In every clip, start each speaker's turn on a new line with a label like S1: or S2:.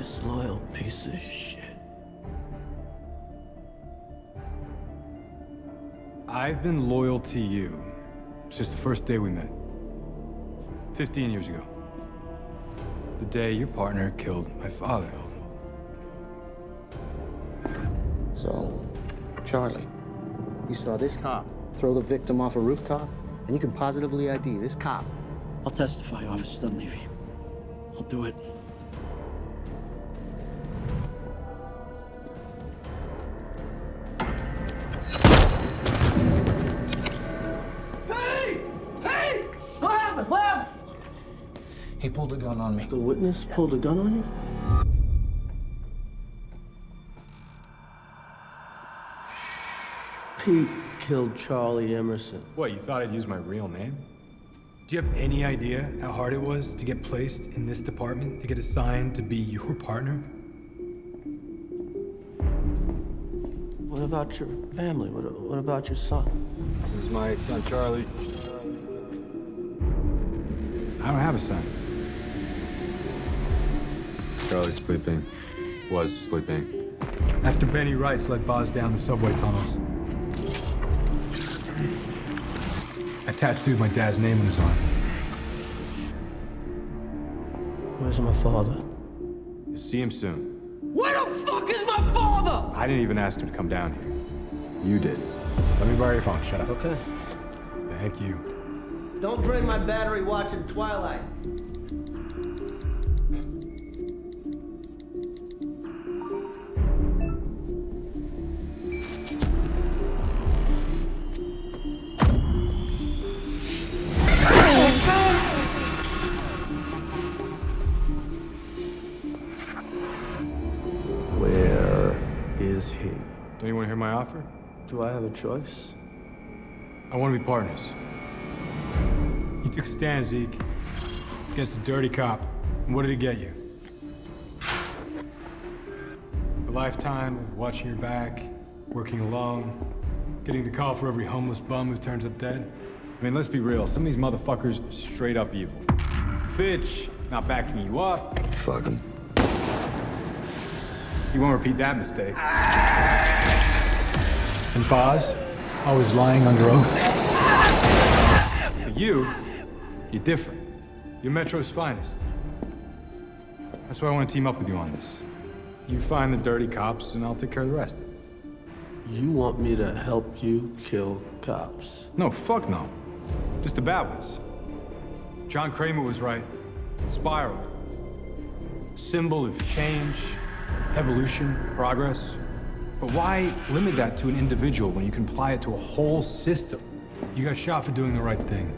S1: You disloyal piece of shit.
S2: I've been loyal to you since the first day we met. 15 years ago. The day your partner killed my father.
S3: So, Charlie, you saw this cop throw the victim off a rooftop, and you can positively ID this cop.
S1: I'll testify, Officer Dunleavy. I'll do it.
S3: He pulled a gun on me.
S1: The witness pulled a gun on you? Pete killed Charlie Emerson.
S2: What, you thought I'd use my real name? Do you have any idea how hard it was to get placed in this department, to get assigned to be your partner?
S1: What about your family? What, what about your son?
S2: This is my son, Charlie. I don't have a son. Charlie's sleeping. Was sleeping. After Benny Rice led Boz down the subway tunnels. I tattooed my dad's name on his arm.
S1: Where's my father?
S2: You'll see him soon.
S4: Where the fuck is my father?
S2: I didn't even ask him to come down here. You did. Let me borrow your phone. Shut up.
S1: Okay.
S2: Thank you.
S3: Don't drain my battery watching Twilight.
S1: Is he?
S2: Don't you want to hear my offer?
S1: Do I have a choice?
S2: I want to be partners. You took a stand, Zeke, against a dirty cop. And what did it get you? A lifetime of watching your back, working alone, getting the call for every homeless bum who turns up dead. I mean, let's be real. Some of these motherfuckers are straight up evil. Fitch, not backing you up.
S1: Fuck him.
S2: You won't repeat that mistake. And Boz, always lying under oath. But you, you're different. You're Metro's finest. That's why I want to team up with you on this. You find the dirty cops, and I'll take care of the rest.
S1: You want me to help you kill cops?
S2: No, fuck no. Just the bad ones. John Kramer was right. Spiral. Symbol of change, evolution, progress. But why limit that to an individual when you can apply it to a whole system? You got shot for doing the right thing.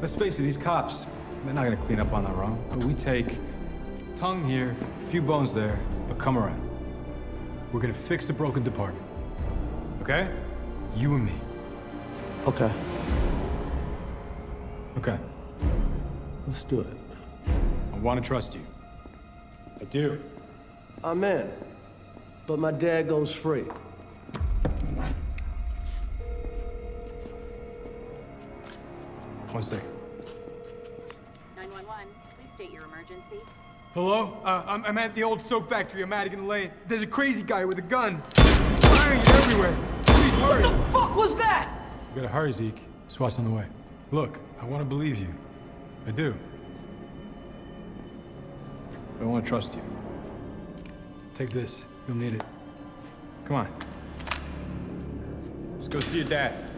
S2: Let's face it, these cops, they're not gonna clean up on their own. But we take tongue here, a few bones there, but come around. We're gonna fix the broken department. Okay? You and me.
S1: Okay,
S2: Okay.
S1: let's do it.
S2: I want to trust you. I do.
S1: I'm in. But my dad goes free.
S2: One second.
S5: 911, please state your emergency.
S2: Hello? Uh, I'm, I'm at the old soap factory on Madigan Lane. There's a crazy guy with a gun. Firing it everywhere. Please hurry.
S4: What the fuck was that?
S2: You gotta hurry, Zeke. SWAT's on the way. Look, I want to believe you. I do. But I want to trust you. Take this. You'll need it. Come on. Let's go see your dad.